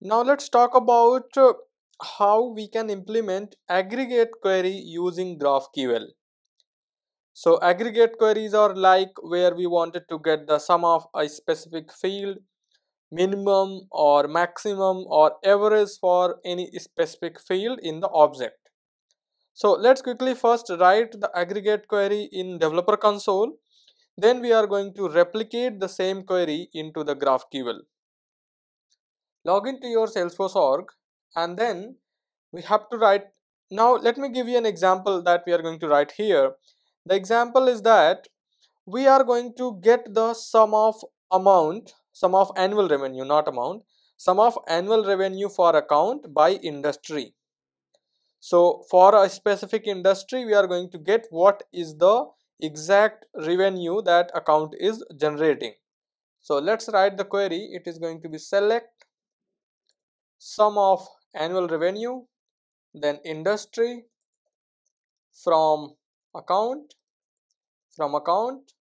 Now let's talk about uh, how we can implement aggregate query using GraphQL. So aggregate queries are like where we wanted to get the sum of a specific field, minimum or maximum or average for any specific field in the object. So let's quickly first write the aggregate query in developer console. Then we are going to replicate the same query into the GraphQL. Log into your Salesforce org and then we have to write. Now let me give you an example that we are going to write here. The example is that we are going to get the sum of amount, sum of annual revenue, not amount, sum of annual revenue for account by industry. So for a specific industry, we are going to get what is the exact revenue that account is generating. So let's write the query. It is going to be select sum of annual revenue, then industry from account, from account,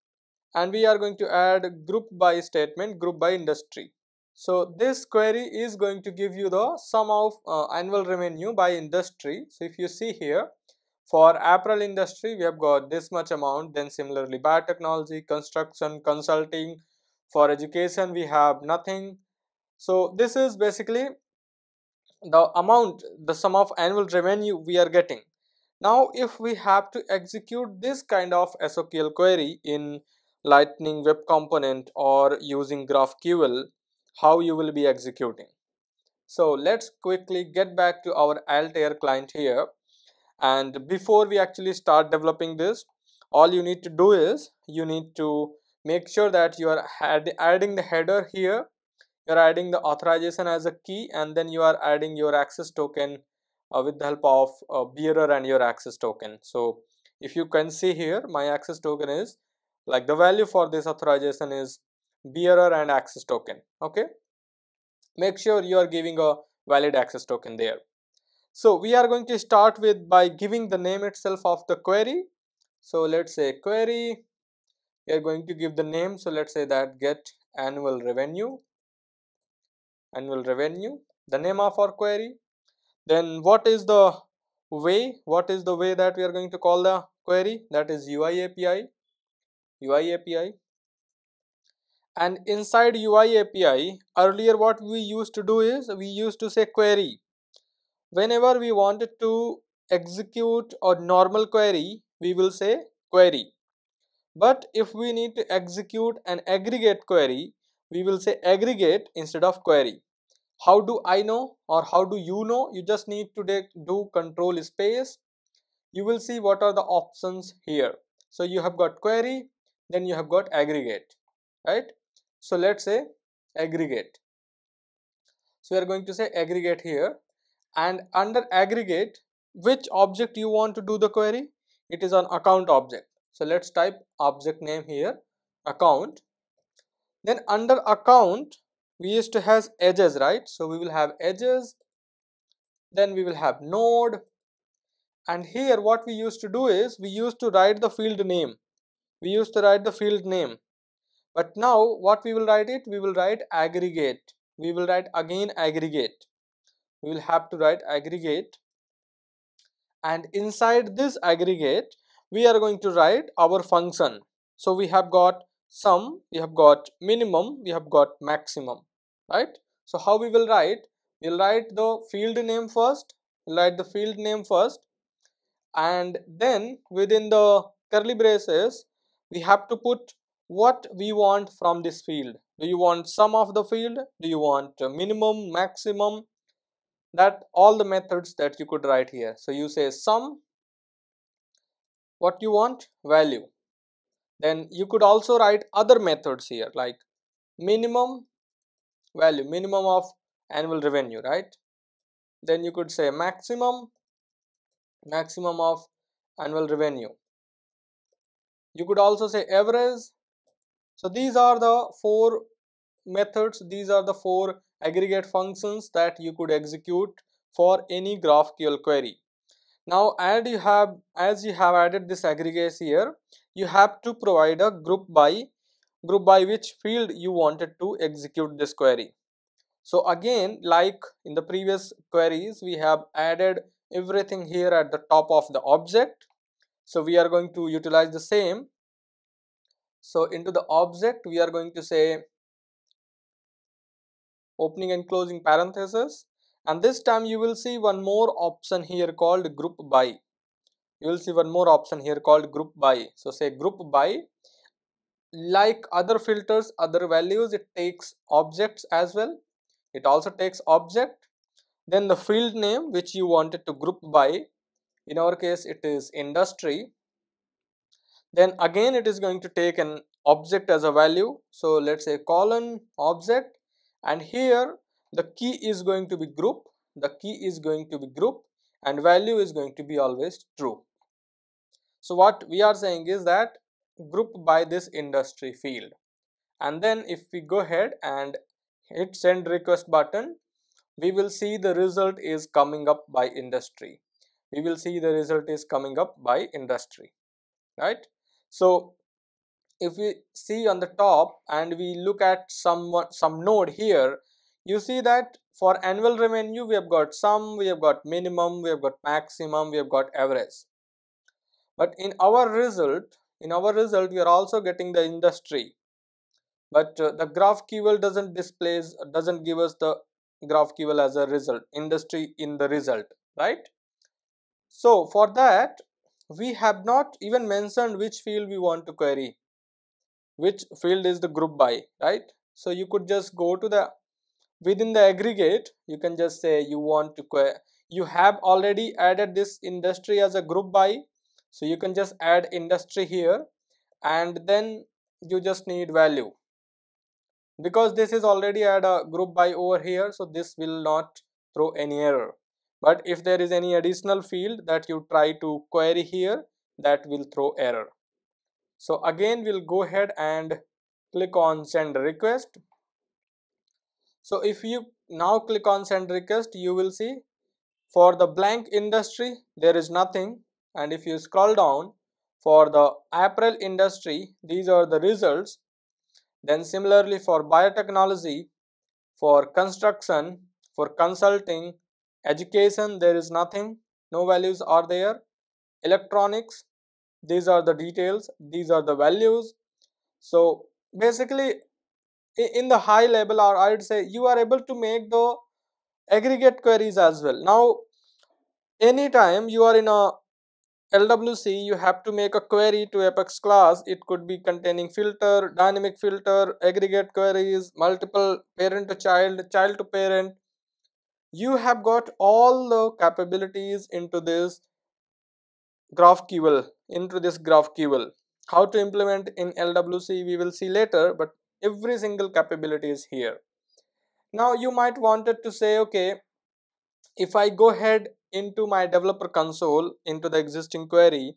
and we are going to add group by statement, group by industry. So this query is going to give you the sum of uh, annual revenue by industry. So if you see here, for apparel industry, we have got this much amount. Then similarly, biotechnology, construction, consulting. For education, we have nothing. So this is basically the amount, the sum of annual revenue we are getting. Now, if we have to execute this kind of SOQL query in Lightning Web Component or using GraphQL, how you will be executing. So let's quickly get back to our Altair client here. And before we actually start developing this, all you need to do is you need to make sure that you are add, adding the header here. You're adding the authorization as a key and then you are adding your access token uh, with the help of uh, bearer and your access token. So if you can see here, my access token is like the value for this authorization is bearer and access token okay? Make sure you are giving a valid access token there. So we are going to start with by giving the name itself of the query. So let's say query we are going to give the name. So let's say that get annual revenue annual revenue the name of our query. Then what is the way what is the way that we are going to call the query? That is ui api ui api and inside UI API earlier what we used to do is we used to say query. Whenever we wanted to execute a normal query we will say query. But if we need to execute an aggregate query we will say aggregate instead of query how do I know or how do you know you just need to do control space you will see what are the options here so you have got query then you have got aggregate right so let's say aggregate. So we are going to say aggregate here and under aggregate which object you want to do the query? It is on account object. So let's type object name here account. Then under account we used to have edges right. So we will have edges then we will have node and here what we used to do is we used to write the field name. We used to write the field name but now what we will write it? We will write aggregate. We will write again aggregate. We will have to write aggregate. And inside this aggregate, we are going to write our function. So we have got sum, we have got minimum, we have got maximum, right? So how we will write? We'll write the field name first, we'll write the field name first and then within the curly braces, we have to put what we want from this field. Do you want sum of the field? Do you want minimum maximum? That all the methods that you could write here. So you say sum what you want value. Then you could also write other methods here like minimum value minimum of annual revenue right? Then you could say maximum maximum of annual revenue. You could also say average. So these are the four methods, these are the four aggregate functions that you could execute for any GraphQL query. Now add you have as you have added this aggregates here, you have to provide a group by group by which field you wanted to execute this query. so again like in the previous queries we have added everything here at the top of the object. So we are going to utilize the same. So into the object we are going to say opening and closing parenthesis and this time you will see one more option here called group by. You will see one more option here called group by. So say group by like other filters other values it takes objects as well. It also takes object. Then the field name which you wanted to group by in our case it is industry. Then again it is going to take an object as a value. So let's say colon object. And here the key is going to be group. The key is going to be group. And value is going to be always true. So what we are saying is that group by this industry field. And then if we go ahead and hit send request button we will see the result is coming up by industry. We will see the result is coming up by industry right? So if we see on the top and we look at some some node here you see that for annual revenue we have got sum we have got minimum we have got maximum we have got average. But in our result in our result we are also getting the industry. But uh, the GraphQL doesn't displays doesn't give us the graph GraphQL as a result industry in the result right? So for that we have not even mentioned which field we want to query which field is the group by right? So you could just go to the within the aggregate you can just say you want to query you have already added this industry as a group by so you can just add industry here and then you just need value. Because this is already add a group by over here so this will not throw any error. But if there is any additional field that you try to query here that will throw error. So again we'll go ahead and click on send request. So if you now click on send request you will see for the blank industry there is nothing and if you scroll down for the apparel industry these are the results. Then similarly for biotechnology for construction for consulting education there is nothing. No values are there. Electronics these are the details. These are the values. So basically in the high level or i would say you are able to make the aggregate queries as well. Now anytime you are in a LWC you have to make a query to Apex class it could be containing filter dynamic filter aggregate queries multiple parent to child child to parent you have got all the capabilities into this GraphQL, into this GraphQL. How to implement in LWC we will see later, but every single capability is here. Now you might wanted to say, okay, if I go ahead into my developer console into the existing query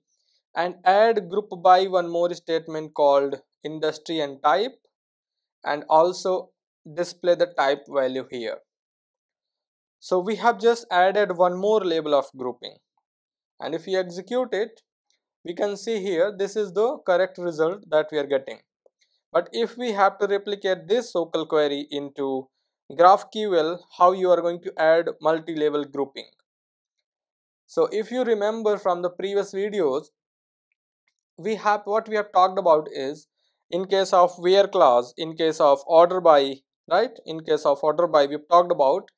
and add group by one more statement called industry and type and also display the type value here. So we have just added one more label of grouping and if we execute it we can see here this is the correct result that we are getting. But if we have to replicate this SOQL query into GraphQL how you are going to add multi-level grouping so if you remember from the previous videos we have what we have talked about is in case of where clause in case of order by right? In case of order by we've talked about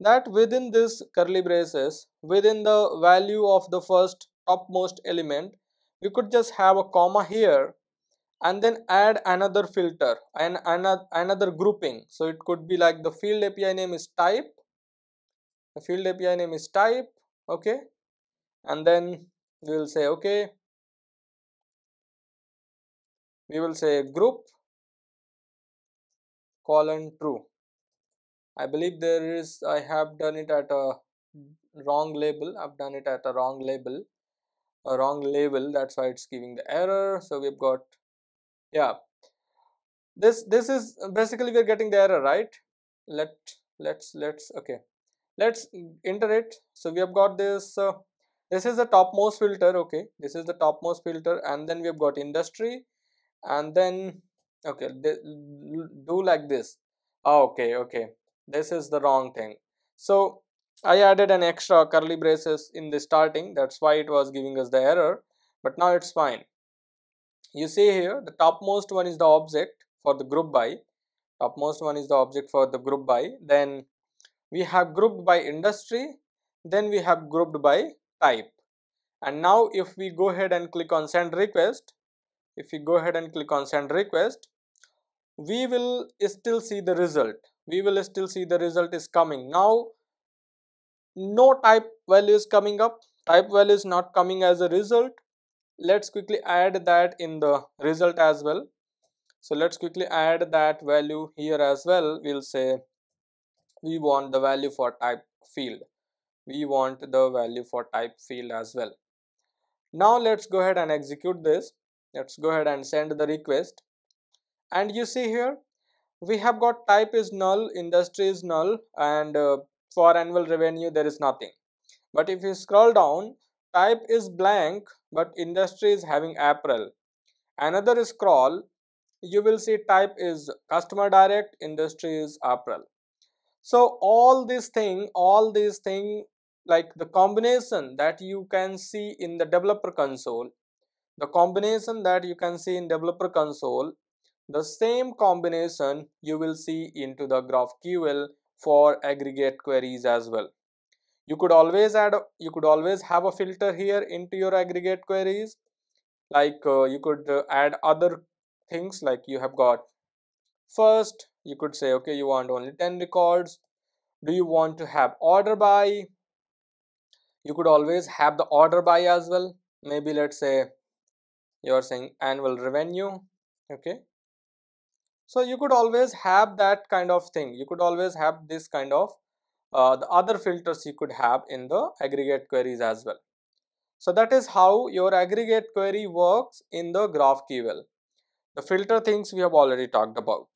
that within this curly braces within the value of the first topmost element we could just have a comma here and then add another filter and another, another grouping. So it could be like the field api name is type the field api name is type okay and then we will say okay we will say group colon true. I believe there is I have done it at a wrong label I've done it at a wrong label a wrong label that's why it's giving the error. So we've got yeah. This this is basically we're getting the error right? Let let's let's okay. Let's enter it so we have got this uh, this is the topmost filter okay. This is the topmost filter and then we have got industry and then okay do like this. Oh, okay okay. This is the wrong thing. So I added an extra curly braces in the starting. That's why it was giving us the error but now it's fine. You see here the topmost one is the object for the group by. Topmost one is the object for the group by. Then we have grouped by industry then we have grouped by type. And now if we go ahead and click on send request if we go ahead and click on send request we will still see the result. We will still see the result is coming. Now no type value is coming up. Type value is not coming as a result. Let's quickly add that in the result as well. So let's quickly add that value here as well. We'll say we want the value for type field we want the value for type field as well. Now let's go ahead and execute this. Let's go ahead and send the request. And you see here we have got type is null industry is null and uh, for annual revenue there is nothing. But if you scroll down type is blank but industry is having apparel. Another scroll you will see type is customer direct industry is apparel. So all this thing all these thing like the combination that you can see in the developer console the combination that you can see in developer console the same combination you will see into the GraphQL for aggregate queries as well. You could always add, you could always have a filter here into your aggregate queries. Like uh, you could uh, add other things like you have got first, you could say, okay, you want only 10 records. Do you want to have order by? You could always have the order by as well. Maybe let's say you're saying annual revenue. Okay so you could always have that kind of thing you could always have this kind of uh, the other filters you could have in the aggregate queries as well so that is how your aggregate query works in the GraphQL. The filter things we have already talked about.